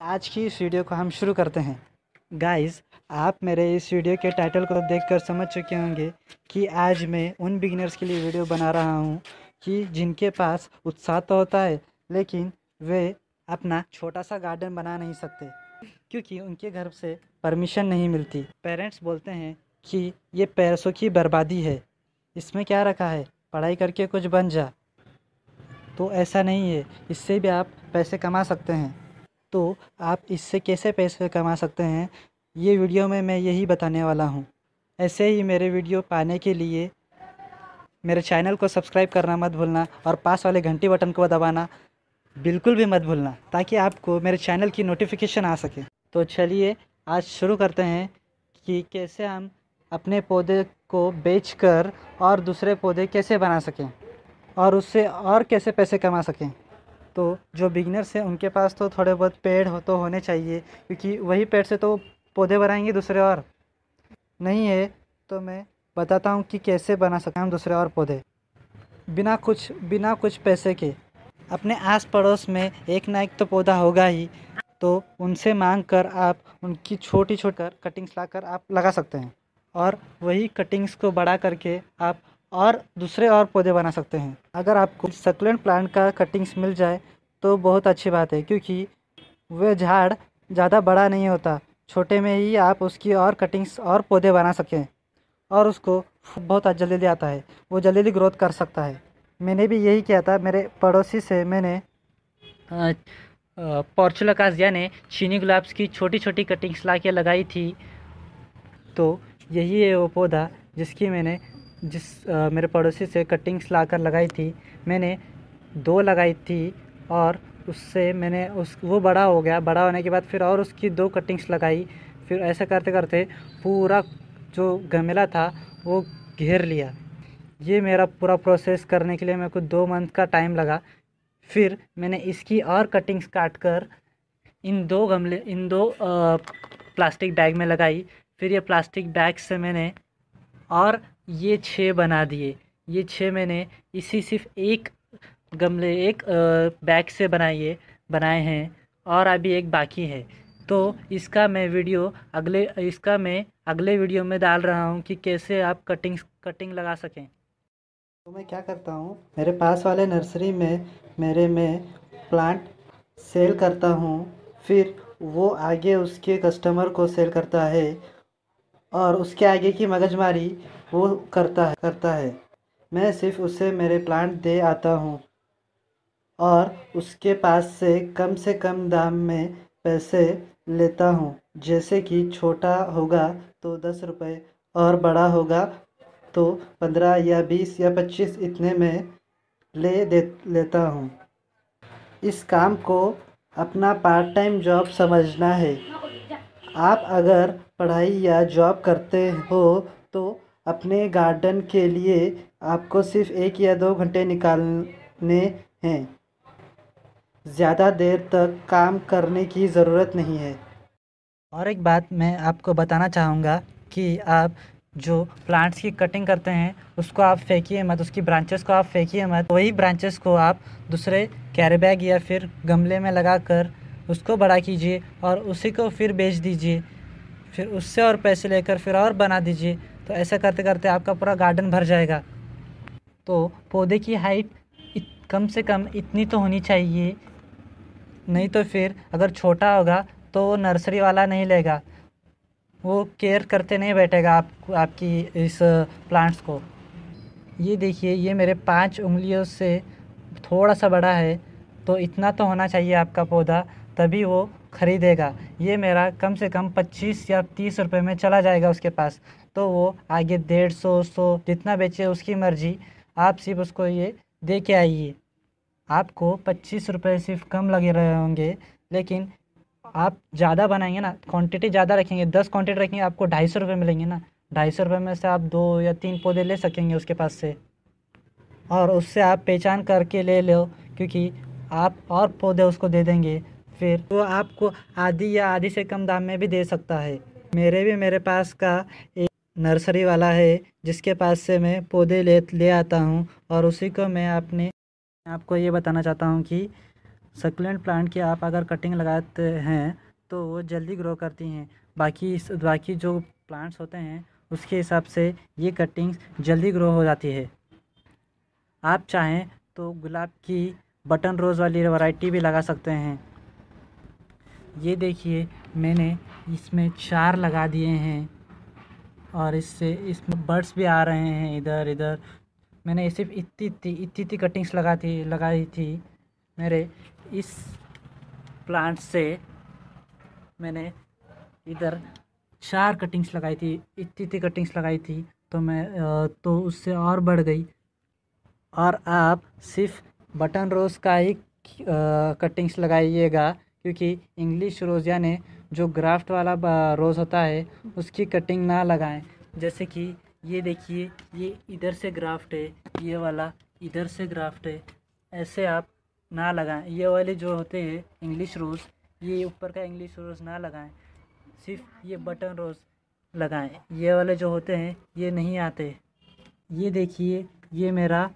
आज की इस वीडियो को हम शुरू करते हैं। गाइस आप मेरे इस वीडियो के टाइटल को देखकर समझ चुके होंगे कि आज मैं उन बिगिनर्स के लिए वीडियो बना रहा हूँ कि जिनके पास उत्साह तो होता है, लेकिन वे अपना छोटा सा गार्डन बना नहीं सकते, क्योंकि उनके घर से परमिशन नहीं मिलती। पेरेंट्स बोलते हैं कि ये पैसों की बर्बादी है, इसमें क्या रखा है? पढ़ाई करके कुछ बन जा। तो ऐसा नहीं है, इससे भी आप पैसे कमा सकते हैं। तो आप इससे कैसे पैसे कमा सकते हैं? ये वीडियो में मैं यही बताने वाला हूँ। ऐसे ही मेरे वीडियो पाने के लिए मेरे चैनल को सब्सक्राइब करना मत भूलना और पास वाले घंटी बटन को दबाना बिल्कुल भी मत भूलना, ताकि आपको मेरे चैनल की नोटिफिकेशन आ सके। तो चलिए, आज शुरू करते हैं कि कैसे हम अपने पौधे को बेचकर और दूसरे पौधे कैसे बना सकें और उससे और कैसे पैसे कमा सकें। तो जो बिगनर्स हैं, उनके पास तो थोड़े बहुत पेड़ हो तो होने चाहिए, क्योंकि वही पेड़ से तो पौधे बनाएँगे दूसरे और। नहीं है तो मैं बताता हूँ कि कैसे बना सकते हम दूसरे और पौधे। बिना कुछ बिना कुछ पैसे के। अपने आस पड़ोस में एक ना एक तो पौधा होगा ही तो उनसे मांग कर आप उनकी छोटी छोटी कटिंग्स ला कर आप लगा सकते हैं। और वही कटिंग्स को बड़ा करके आप और दूसरे और पौधे बना सकते हैं। अगर आपको सक्लेंट प्लांट का कटिंग्स मिल जाए तो बहुत अच्छी बात है, क्योंकि वह झाड़ ज़्यादा बड़ा नहीं होता। छोटे में ही आप उसकी और कटिंग्स और पौधे बना सकें और उसको बहुत जल्दी जल्दी आता है। वो जल्दी जल्दी ग्रोथ कर सकता है। मैंने भी यही किया था। मेरे पड़ोसी से मैंने पोर्चुलाकाजिया ने चीनी गुलाब्स की छोटी छोटी कटिंग्स ला के लगाई थी। तो यही है वो पौधा जिसकी मैंने जिस आ, मेरे पड़ोसी से कटिंग्स ला कर लगाई थी मैंने दो लगाई थी और उससे मैंने उस वो बड़ा हो गया। बड़ा होने के बाद फिर और उसकी दो कटिंग्स लगाई। फिर ऐसा करते करते पूरा जो गमला था वो घेर लिया। ये मेरा पूरा प्रोसेस करने के लिए मेरे को दो मंथ का टाइम लगा। फिर मैंने इसकी और कटिंग्स काट कर इन दो गमले इन दो आ, प्लास्टिक बैग में लगाई। फिर ये प्लास्टिक बैग से मैंने और ये छः बना दिए। ये छः मैंने इसी सिर्फ़ एक गमले, एक बैग से बनाइए, बनाए हैं और अभी एक बाकी है। तो इसका मैं वीडियो अगले, इसका मैं अगले वीडियो में डाल रहा हूँ कि कैसे आप कटिंग कटिंग लगा सकें। तो मैं क्या करता हूँ, मेरे पास वाले नर्सरी में, मेरे में प्लांट सेल करता हूँ, फिर वो आगे उसके कस्टमर को सेल करता है। और उसके आगे की मगजमारी वो करता है करता है। मैं सिर्फ़ उसे मेरे प्लांट दे आता हूँ और उसके पास से कम से कम दाम में पैसे लेता हूँ। जैसे कि छोटा होगा तो दस रुपये और बड़ा होगा तो पंद्रह या बीस या पच्चीस इतने में ले दे, लेता हूँ। इस काम को अपना पार्ट टाइम जॉब समझना है। आप अगर पढ़ाई या जॉब करते हो तो अपने गार्डन के लिए आपको सिर्फ़ एक या दो घंटे निकालने हैं। ज़्यादा देर तक काम करने की ज़रूरत नहीं है। और एक बात मैं आपको बताना चाहूँगा कि आप जो प्लांट्स की कटिंग करते हैं, उसको आप फेंकिए मत, उसकी ब्रांचेस को आप फेंकिए मत। वही ब्रांचेस को आप दूसरे कैरी बैग या फिर गमले में लगा कर उसको बड़ा कीजिए और उसी को फिर बेच दीजिए। फिर उससे और पैसे लेकर फिर और बना दीजिए। तो ऐसा करते करते आपका पूरा गार्डन भर जाएगा। तो पौधे की हाइट कम से कम इतनी तो होनी चाहिए। नहीं तो फिर अगर छोटा होगा तो वो नर्सरी वाला नहीं लेगा। वो केयर करते नहीं बैठेगा आप, आपकी इस प्लांट्स को। ये देखिए, ये मेरे पाँच उंगलियों से थोड़ा सा बड़ा है। तो इतना तो होना चाहिए आपका पौधा। तभी वो ख़रीदेगा। ये मेरा कम से कम पच्चीस या तीस रुपए में चला जाएगा उसके पास। तो वो आगे डेढ़ सौ सौ जितना बेचे उसकी मर्ज़ी, आप सिर्फ़ उसको ये दे के आइए। आपको पच्चीस रुपये सिर्फ़ कम लगे रहे होंगे, लेकिन आप ज़्यादा बनाएँगे ना क्वांटिटी ज़्यादा रखेंगे, दस क्वांटिटी रखेंगे, आपको ढाई सौ रुपये मिलेंगे ना। ढाई सौ रुपये में से आप दो या तीन पौधे ले सकेंगे उसके पास से। और उससे आप पहचान करके ले लो, क्योंकि आप और पौधे उसको दे देंगे। फिर वो आपको आधी या आधी से कम दाम में भी दे सकता है। मेरे भी मेरे पास का एक नर्सरी वाला है, जिसके पास से मैं पौधे ले ले आता हूँ और उसी को मैं अपने आपको ये बताना चाहता हूँ कि सक्लेंट प्लांट की आप अगर कटिंग लगाते हैं तो वो जल्दी ग्रो करती हैं। बाकी बाकी जो प्लांट्स होते हैं, उसके हिसाब से ये कटिंग्स जल्दी ग्रो हो जाती है। आप चाहें तो गुलाब की बटन रोज़ वाली वैरायटी भी लगा सकते हैं। ये देखिए, मैंने इसमें चार लगा दिए हैं और इससे इसमें बर्ड्स भी आ रहे हैं इधर इधर। मैंने सिर्फ़ इतनी इतनी इतनी इतनी कटिंग्स लगा थी, लगाई थी। मेरे इस प्लांट से मैंने इधर चार कटिंग्स लगाई थी, इतनी इतनी कटिंग्स लगाई थी तो मैं तो उससे और बढ़ गई। और आप सिर्फ़ बटन रोज़ का ही कटिंग्स लगाइएगा। क्योंकि इंग्लिश रोज़ यानी जो ग्राफ्ट वाला रोज़ होता है, उसकी कटिंग ना लगाएँ। जैसे कि ये देखिए, ये इधर से ग्राफ्ट है, ये वाला इधर से ग्राफ्ट है, ऐसे आप ना लगाएँ। ये वाले जो होते हैं इंग्लिश रोज़, ये ऊपर का इंग्लिश रोज़ ना लगाएँ। सिर्फ़ ये बटन रोज़ लगाएँ। ये वाले जो होते हैं, ये नहीं आते। ये देखिए, ये मेरा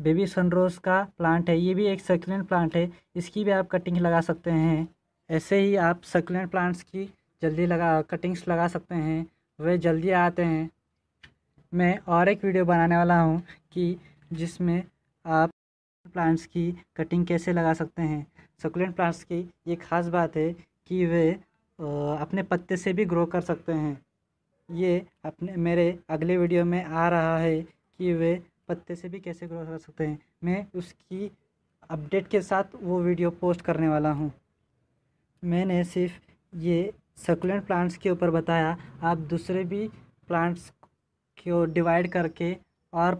बेबी सनरोज़ का प्लांट है, ये भी एक सक्लेंट प्लांट है, इसकी भी आप कटिंग लगा सकते हैं। ऐसे ही आप सक्लेंट प्लांट्स की जल्दी लगा कटिंग्स लगा सकते हैं, वे जल्दी आते हैं। मैं और एक वीडियो बनाने वाला हूँ कि जिसमें आप प्लांट्स की कटिंग कैसे लगा सकते हैं। सक्लेंट प्लांट्स की ये ख़ास बात है कि वे अपने पत्ते से भी ग्रो कर सकते हैं। ये अपने, मेरे अगले वीडियो में आ रहा है कि वे पत्ते से भी कैसे ग्रो कर सकते हैं? मैं उसकी अपडेट के साथ वो वीडियो पोस्ट करने वाला हूँ। मैंने सिर्फ़ ये सकुलेंट प्लांट्स के ऊपर बताया। आप दूसरे भी प्लांट्स को डिवाइड करके और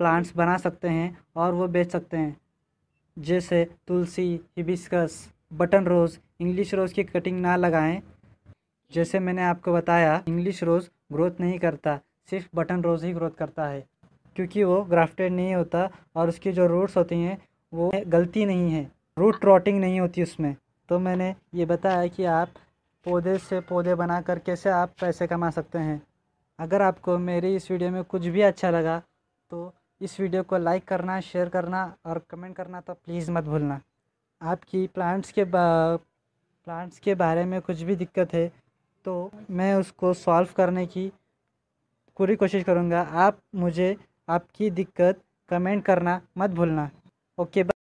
प्लांट्स बना सकते हैं और वो बेच सकते हैं। जैसे तुलसी hibiscus button rose English rose की कटिंग ना लगाएँ। जैसे मैंने आपको बताया इंग्लिश रोज़ ग्रोथ नहीं करता, सिर्फ़ बटन रोज़ ही ग्रोथ करता है। क्योंकि वो ग्राफ्टेड नहीं होता और उसकी जो रूट्स होती हैं, वो गलती नहीं है। रूट रॉटिंग नहीं होती उसमें। तो मैंने ये बताया कि आप पौधे से पौधे बनाकर कैसे आप पैसे कमा सकते हैं। अगर आपको मेरी इस वीडियो में कुछ भी अच्छा लगा तो इस वीडियो को लाइक करना शेयर करना और कमेंट करना तो प्लीज़ मत भूलना। आपकी प्लांट्स के प्लांट्स के बारे में कुछ भी दिक्कत है तो मैं उसको सॉल्व करने की पूरी कोशिश करूँगा। आप मुझे आपकी दिक्कत कमेंट करना मत भूलना। ओके